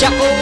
Chaco.